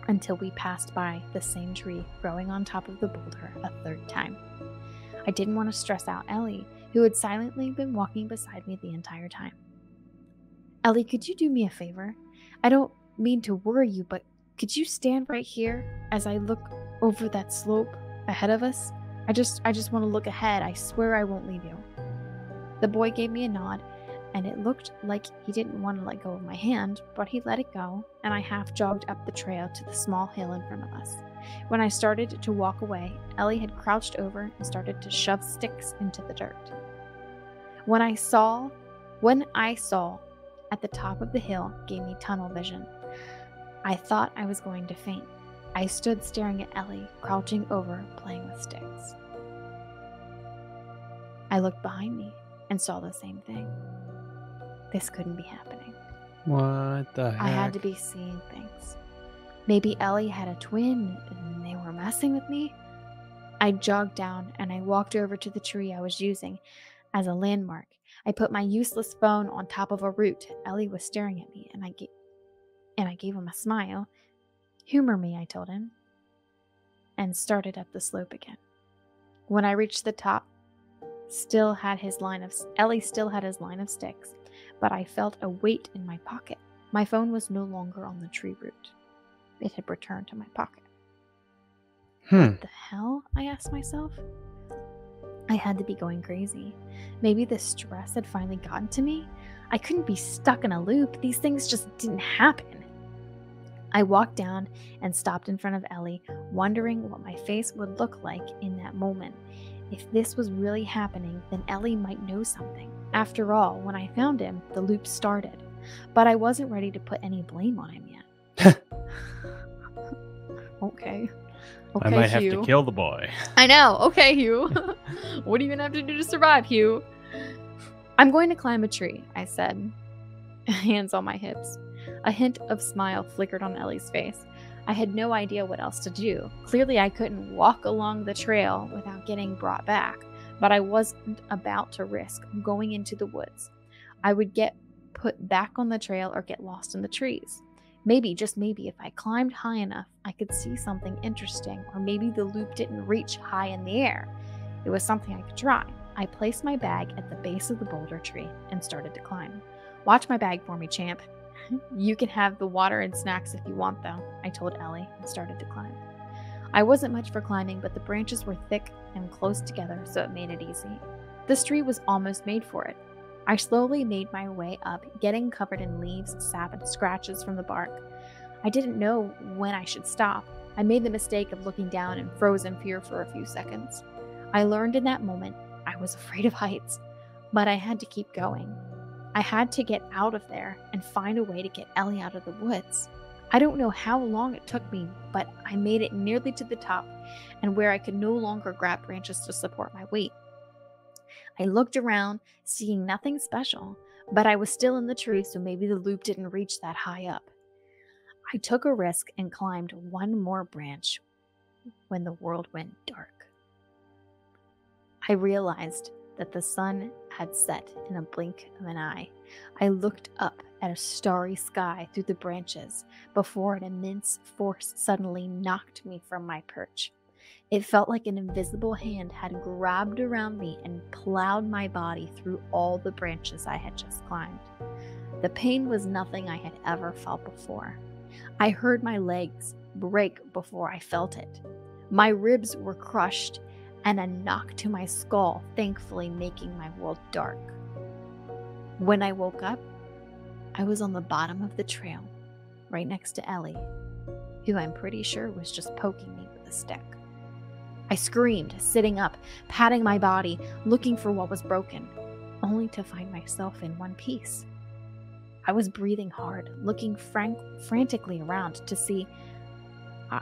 until we passed by the same tree growing on top of the boulder a third time. I didn't want to stress out Ellie, who had silently been walking beside me the entire time. Ellie, could you do me a favor? I don't mean to worry you, but could you stand right here as I look over that slope ahead of us? I just I just want to look ahead. I swear I won't leave you. The boy gave me a nod, and it looked like he didn't want to let go of my hand, but he let it go, and I half jogged up the trail to the small hill in front of us. When I started to walk away, Ellie had crouched over and started to shove sticks into the dirt. When I saw, when I saw at the top of the hill gave me tunnel vision. I thought I was going to faint. I stood staring at Ellie, crouching over, playing with sticks. I looked behind me and saw the same thing. This couldn't be happening. What the heck? I had to be seeing things. Maybe Ellie had a twin and they were messing with me. I jogged down and I walked over to the tree I was using as a landmark. I put my useless phone on top of a root. Ellie was staring at me and I ga- and I gave him a smile. Humor me, I told him. and started up the slope again. When I reached the top, still had his line of Ellie still had his line of sticks, but I felt a weight in my pocket. My phone was no longer on the tree root. It had returned to my pocket. Hmm. What the hell? I asked myself. I had to be going crazy. Maybe the stress had finally gotten to me. I couldn't be stuck in a loop. These things just didn't happen. I walked down and stopped in front of Ellie, wondering what my face would look like in that moment. If this was really happening, then Ellie might know something. After all, when I found him, the loop started. But I wasn't ready to put any blame on him yet. okay. [LAUGHS] Okay, I might have to kill the boy. I know. Okay, Hugh. [LAUGHS] what are you gonna have to do to survive, Hugh? I'm going to climb a tree, I said, [LAUGHS] hands on my hips. A hint of smile flickered on Ellie's face. I had no idea what else to do. Clearly, I couldn't walk along the trail without getting brought back, but I wasn't about to risk going into the woods. I would get put back on the trail or get lost in the trees. Maybe, just maybe, if I climbed high enough, I could see something interesting, or maybe the loop didn't reach high in the air. It was something I could try. I placed my bag at the base of the boulder tree and started to climb. Watch my bag for me, champ. You can have the water and snacks if you want, though, I told Ellie and started to climb. I wasn't much for climbing, but the branches were thick and close together, so it made it easy. This tree was almost made for it. I slowly made my way up, getting covered in leaves, sap, and scratches from the bark. I didn't know when I should stop. I made the mistake of looking down in fear for a few seconds. I learned in that moment I was afraid of heights, but I had to keep going. I had to get out of there and find a way to get Ellie out of the woods. I don't know how long it took me, but I made it nearly to the top and where I could no longer grab branches to support my weight. I looked around, seeing nothing special, but I was still in the tree, so maybe the loop didn't reach that high up. I took a risk and climbed one more branch when the world went dark. I realized that the sun had set in a blink of an eye. I looked up at a starry sky through the branches before an immense force suddenly knocked me from my perch. It felt like an invisible hand had grabbed around me and plowed my body through all the branches I had just climbed. The pain was nothing I had ever felt before. I heard my legs break before I felt it. My ribs were crushed and a knock to my skull, thankfully making my world dark. When I woke up, I was on the bottom of the trail, right next to Ellie, who I'm pretty sure was just poking me with a stick. I screamed, sitting up, patting my body, looking for what was broken, only to find myself in one piece. I was breathing hard, looking frank- frantically around to see uh,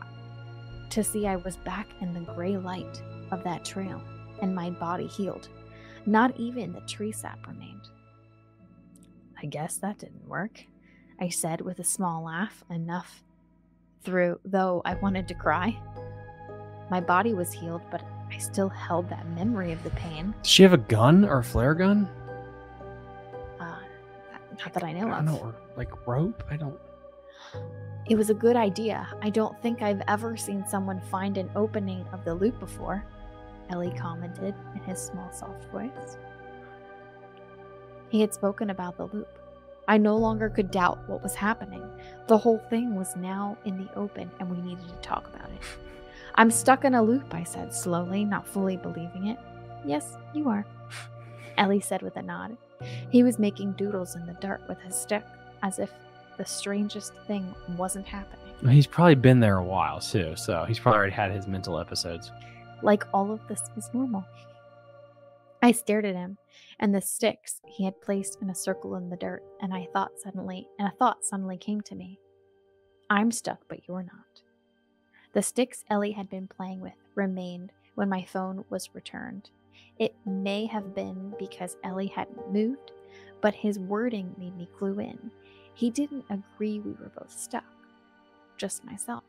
to see I was back in the gray light of that trail and my body healed. Not even the tree sap remained. I guess that didn't work, I said with a small laugh, enough through though I wanted to cry. My body was healed, but I still held that memory of the pain. Does she have a gun or a flare gun? Uh, not that I know I of. don't know, or like rope? I don't. It was a good idea. I don't think I've ever seen someone find an opening of the loop before, Ellie commented in his small, soft voice. He had spoken about the loop. I no longer could doubt what was happening. The whole thing was now in the open, and we needed to talk about it. [LAUGHS] I'm stuck in a loop, I said slowly, not fully believing it. Yes, you are, Ellie said with a nod. He was making doodles in the dirt with his stick, as if the strangest thing wasn't happening. He's probably been there a while too, so he's probably already had his mental episodes. Like all of this was normal. I stared at him and the sticks he had placed in a circle in the dirt, and I thought suddenly, and a thought suddenly came to me. I'm stuck, but you're not. The sticks Ellie had been playing with remained when my phone was returned. It may have been because Ellie hadn't moved, but his wording made me clue in. He didn't agree we were both stuck, just myself.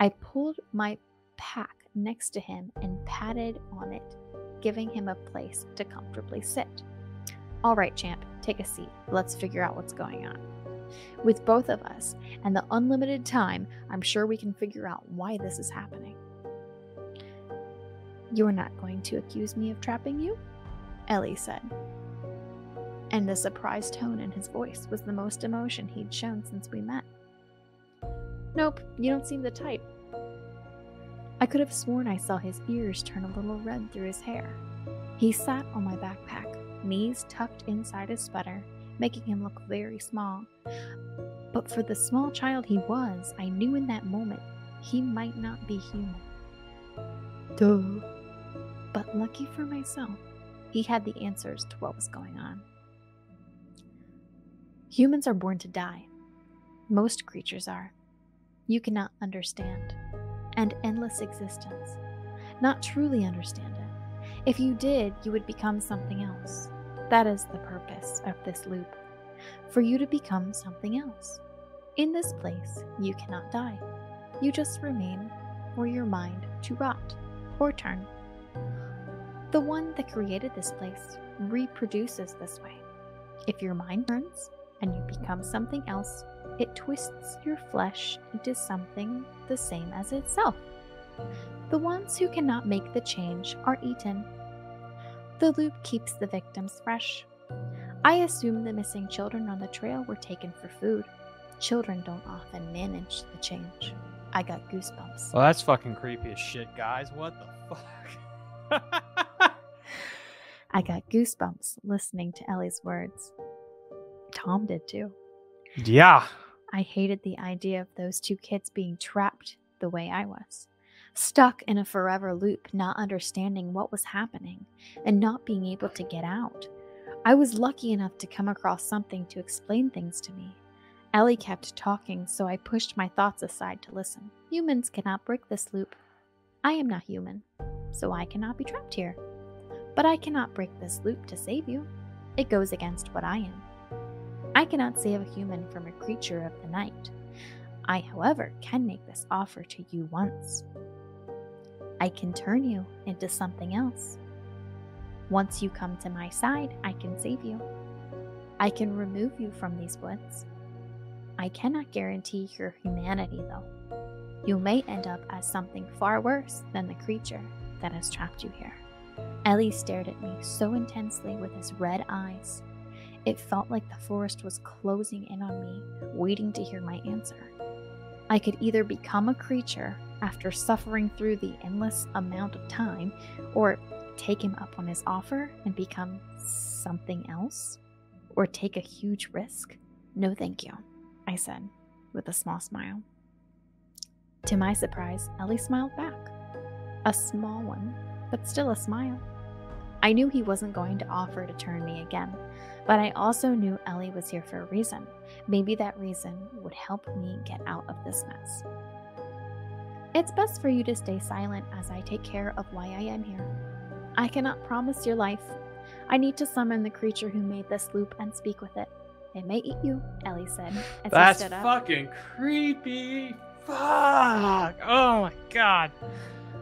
I pulled my pack next to him and patted on it, giving him a place to comfortably sit. All right, champ, take a seat. Let's figure out what's going on. With both of us and the unlimited time, I'm sure we can figure out why this is happening. You're not going to accuse me of trapping you? Ellie said. And the surprised tone in his voice was the most emotion he'd shown since we met. Nope, you don't seem the type. I could have sworn I saw his ears turn a little red through his hair. He sat on my backpack, knees tucked inside his sweater, making him look very small. But for the small child he was, I knew in that moment he might not be human. Duh. But lucky for myself, he had the answers to what was going on. Humans are born to die. Most creatures are. You cannot understand. And endless existence. Not truly understand it. If you did, you would become something else. That is the purpose of this loop. For you to become something else. In this place, you cannot die. You just remain for your mind to rot or turn. The one that created this place reproduces this way. If your mind turns and you become something else, it twists your flesh into something the same as itself. The ones who cannot make the change are eaten. The loop keeps the victims fresh. I assume the missing children on the trail were taken for food. Children don't often manage the change. I got goosebumps. Well, that's fucking creepy as shit, guys. What the fuck? [LAUGHS] I got goosebumps listening to Ellie's words. Tom did too. yeah. I hated the idea of those two kids being trapped the way I was. Stuck in a forever loop, not understanding what was happening and not being able to get out. I was lucky enough to come across something to explain things to me. Ellie kept talking, so I pushed my thoughts aside to listen. Humans cannot break this loop. I am not human, so I cannot be trapped here. But I cannot break this loop to save you. It goes against what I am. I cannot save a human from a creature of the night. I, however, can make this offer to you once. I can turn you into something else. Once you come to my side, I can save you. I can remove you from these woods. I cannot guarantee your humanity, though. You may end up as something far worse than the creature that has trapped you here. Ellie stared at me so intensely with his red eyes. It felt like the forest was closing in on me, waiting to hear my answer. I could either become a creature after suffering through the endless amount of time, or take him up on his offer and become something else, or take a huge risk. No, thank you, I said with a small smile. To my surprise, Ellie smiled back. A small one, but still a smile. I knew he wasn't going to offer to turn me again, but I also knew Ellie was here for a reason. Maybe that reason would help me get out of this mess. It's best for you to stay silent as I take care of why I am here. I cannot promise your life. I need to summon the creature who made this loop and speak with it. It may eat you, Ellie said as That's he stood up. fucking creepy. Fuck. Oh my god.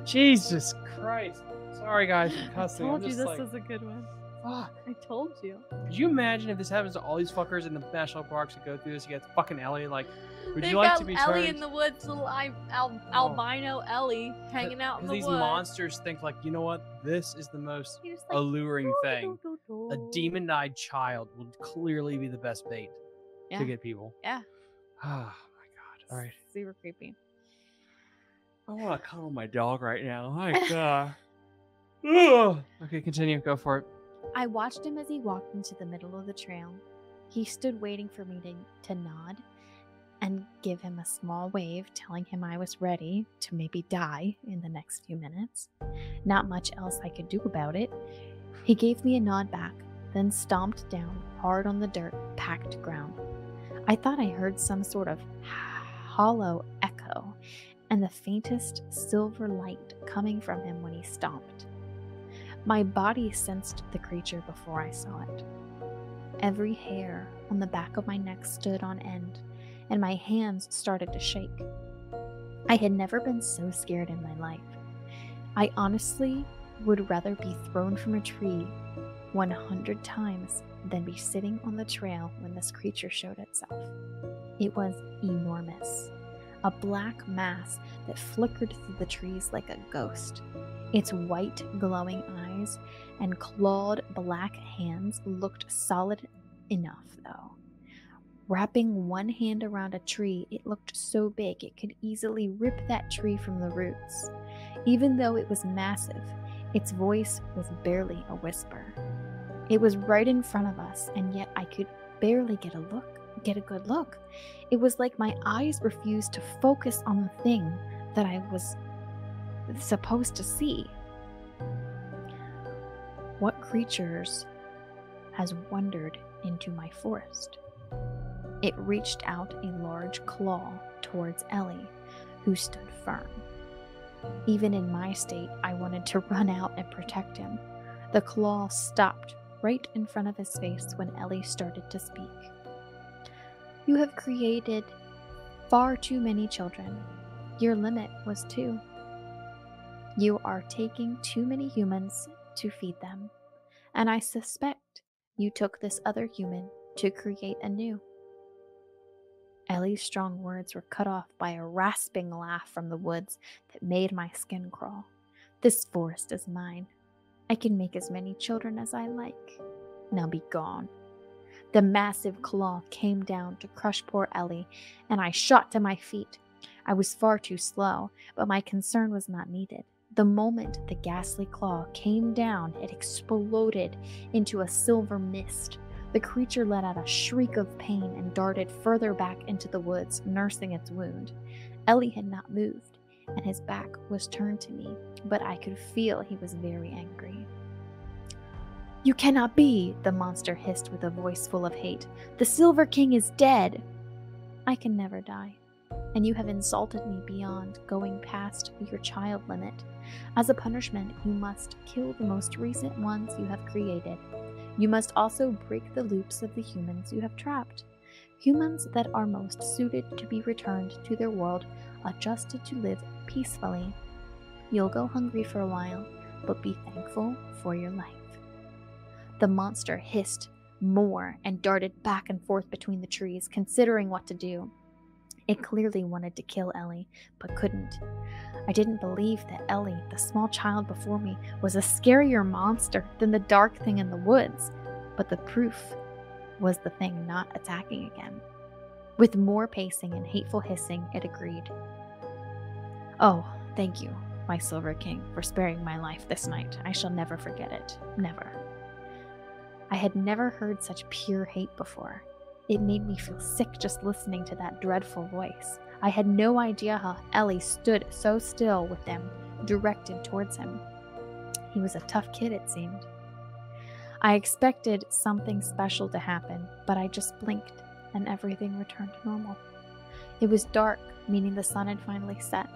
Jesus Christ. Sorry guys for [LAUGHS] I cussing. I'm told you this like, was a good one. Fuck. I told you. Could you imagine if this happens to all these fuckers in the national parks that go through this? You get fucking Ellie. Like, would They've you like to be Ellie turned? in the woods, little al- al- Oh. albino Ellie hanging out in the these woods. monsters think like, you know what? This is the most like, alluring "Doo, thing. doo, doo, A demon-eyed child will clearly be the best bait Yeah. to get people. Yeah. [SIGHS] Oh my god. All right. Super creepy. I want to cuddle my dog right now. [LAUGHS] My god. Uh, ugh. okay, continue. Go for it. I watched him as he walked into the middle of the trail. He stood waiting for me to, to nod and give him a small wave, telling him I was ready to maybe die in the next few minutes. Not much else I could do about it. He gave me a nod back, then stomped down hard on the dirt, packed ground. I thought I heard some sort of hollow echo and the faintest silver light coming from him when he stomped. My body sensed the creature before I saw it. Every hair on the back of my neck stood on end, and my hands started to shake. I had never been so scared in my life. I honestly would rather be thrown from a tree 100 times than be sitting on the trail when this creature showed itself. It was enormous, a black mass that flickered through the trees like a ghost. Its white, glowing eyes and clawed black hands looked solid enough, though. Wrapping one hand around a tree, it looked so big it could easily rip that tree from the roots. Even though it was massive, its voice was barely a whisper. It was right in front of us, and yet I could barely get a look, get a good look. It was like my eyes refused to focus on the thing that I was supposed to see. What creatures has wandered into my forest? It reached out a large claw towards Ellie, who stood firm. Even in my state, I wanted to run out and protect him. The claw stopped right in front of his face when Ellie started to speak. You have created far too many children. Your limit was two. You are taking too many humans to feed them, and I suspect you took this other human to create a new. Ellie's strong words were cut off by a rasping laugh from the woods that made my skin crawl. This forest is mine. I can make as many children as I like. Now be gone. The massive claw came down to crush poor Ellie, and I shot to my feet. I was far too slow, but my concern was not needed. The moment the ghastly claw came down, it exploded into a silver mist. The creature let out a shriek of pain and darted further back into the woods, nursing its wound. Ellie had not moved, and his back was turned to me, but I could feel he was very angry. You cannot be, the monster hissed with a voice full of hate. The Silver King is dead. I can never die, and you have insulted me beyond going past your child limit. As a punishment, you must kill the most recent ones you have created. You must also break the loops of the humans you have trapped. Humans that are most suited to be returned to their world, adjusted to live peacefully. You'll go hungry for a while, but be thankful for your life. The monster hissed more and darted back and forth between the trees, considering what to do. It clearly wanted to kill Ellie, but couldn't. I didn't believe that Ellie, the small child before me, was a scarier monster than the dark thing in the woods, but the proof was the thing not attacking again. With more pacing and hateful hissing, it agreed. Oh, thank you, my Silver King, for sparing my life this night. I shall never forget it. Never. I had never heard such pure hate before. It made me feel sick just listening to that dreadful voice. I had no idea how Ellie stood so still with them directed towards him. He was a tough kid, it seemed. I expected something special to happen, but I just blinked and everything returned to normal. It was dark, meaning the sun had finally set.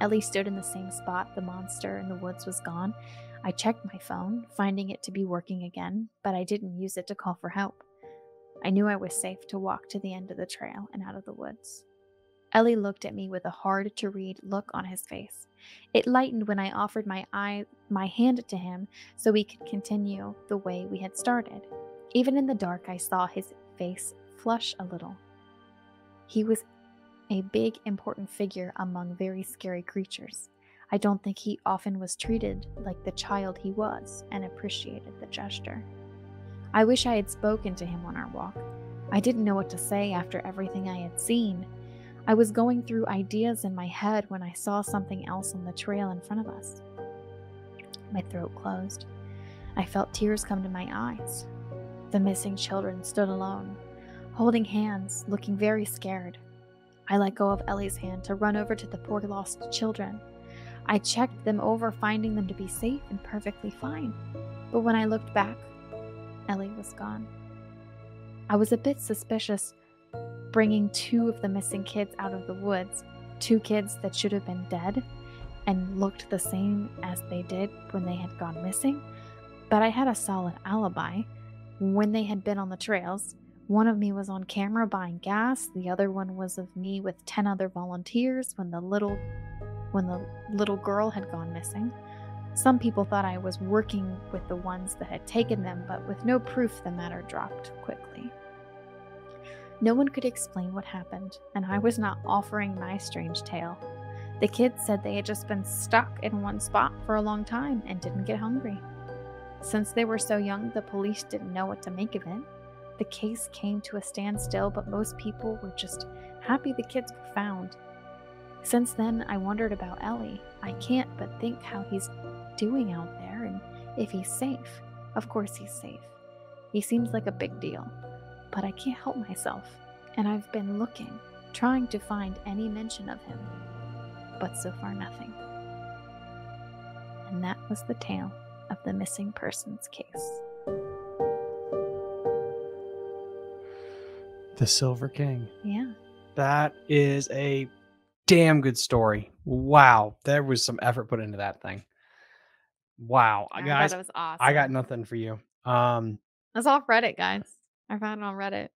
Ellie stood in the same spot the monster in the woods was gone. I checked my phone, finding it to be working again, but I didn't use it to call for help. I knew I was safe to walk to the end of the trail and out of the woods. Ellie looked at me with a hard to read look on his face. It lightened when I offered my eye my hand to him so we could continue the way we had started. Even in the dark I saw his face flush a little. He was a big important figure among very scary creatures. I don't think he often was treated like the child he was and appreciated the gesture. I wish I had spoken to him on our walk. I didn't know what to say after everything I had seen. I was going through ideas in my head when I saw something else on the trail in front of us. My throat closed. I felt tears come to my eyes. The missing children stood alone, holding hands, looking very scared. I let go of Ellie's hand to run over to the poor lost children. I checked them over, finding them to be safe and perfectly fine. But when I looked back, Ellie was gone. I was a bit suspicious bringing two of the missing kids out of the woods, two kids that should have been dead and looked the same as they did when they had gone missing. But I had a solid alibi. When they had been on the trails, one of me was on camera buying gas, the other one was of me with 10 other volunteers when the little when the little girl had gone missing. Some people thought I was working with the ones that had taken them, but with no proof, the matter dropped quickly. No one could explain what happened, and I was not offering my strange tale. The kids said they had just been stuck in one spot for a long time and didn't get hungry. Since they were so young, the police didn't know what to make of it. The case came to a standstill, but most people were just happy the kids were found. Since then, I wondered about Ellie. I can't but think how he's doing out there and if he's safe. Of course, he's safe. He seems like a big deal, but I can't help myself, and I've been looking, trying to find any mention of him, but so far nothing. And that was the tale of the missing persons case. The Silver King. Yeah. That is a damn good story. Wow, there was some effort put into that thing. Wow, I guys, thought was awesome. I got nothing for you. Um, That's off Reddit, guys. I found it on Reddit.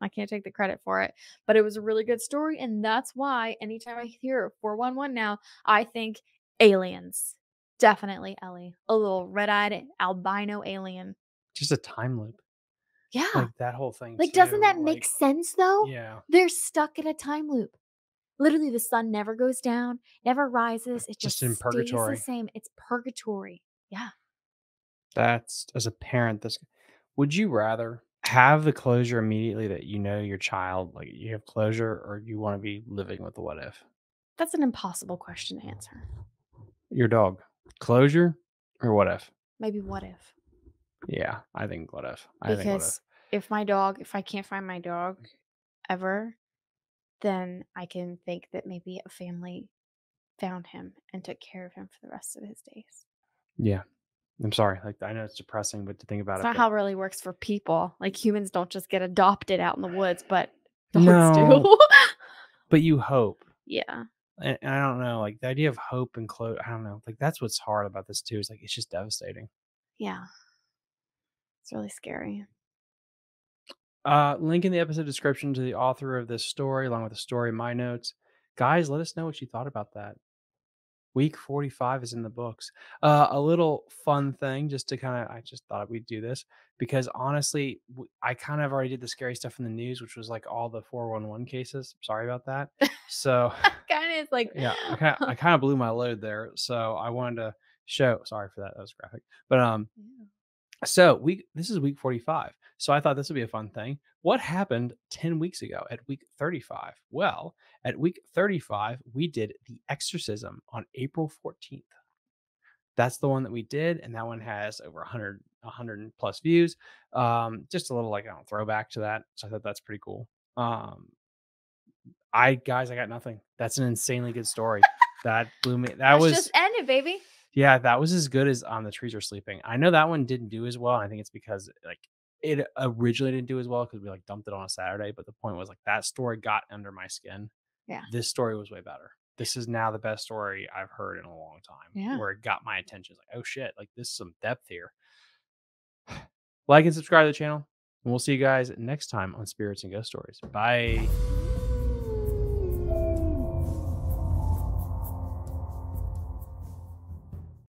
I can't take the credit for it, but it was a really good story, and that's why anytime I hear 411 now, I think aliens. Definitely Ellie, a little red-eyed albino alien. just a time loop. Yeah. Like that whole thing. Like, doesn't too, that make sense though? Yeah. They're stuck in a time loop. Literally, the sun never goes down, never rises. It just, Just in stays purgatory. the same. It's purgatory. Yeah. That's as a parent. This would you rather have the closure immediately that you know your child like you have closure, or you want to be living with the what if? That's an impossible question to answer. Your dog closure or what if? Maybe what if? Yeah, I think what if. I think what if. Because if my dog, if I can't find my dog ever, then I can think that maybe a family found him and took care of him for the rest of his days. Yeah. I'm sorry. Like I know it's depressing, but to think about It's it. not but- how it really works for people. Like humans don't just get adopted out in the woods, but [LAUGHS] dogs No. do. [LAUGHS] but you hope. yeah. And, and I don't know, like the idea of hope and close. I don't know. Like that's what's hard about this too. Is like it's just devastating. Yeah. It's really scary. Uh, link in the episode description to the author of this story, along with the story, my notes. Guys, let us know what you thought about that. Week 45 is in the books. Uh, a little fun thing, just to kind of, I just thought we'd do this because honestly, I kind of already did the scary stuff in the news, which was like all the 411 cases. Sorry about that. So, [LAUGHS] kind of like yeah, I [LAUGHS] kind of, I kind of blew my load there. So I wanted to show. Sorry for that. That was graphic. But um, so week this is week 45. So I thought this would be a fun thing. What happened 10 weeks ago at week 35? Well, at week 35, we did The Exorcism on April 14th. That's the one that we did, and that one has over 100, 100 plus views. Um, just a little like I don't throwback to that. So I thought that's pretty cool. Um, I guys, I got nothing. That's an insanely good story. that blew me. That Let's was just end it, baby. yeah, that was as good as on the trees are sleeping. I know that one didn't do as well. I think it's because like it originally didn't do as well because we like dumped it on a Saturday. But the point was like that story got under my skin. Yeah. This story was way better. This is now the best story I've heard in a long time. Yeah. Where it got my attention. It's like, oh shit, like this is some depth here. [SIGHS] like and subscribe to the channel. And we'll see you guys next time on Spirits and Ghost Stories. Bye.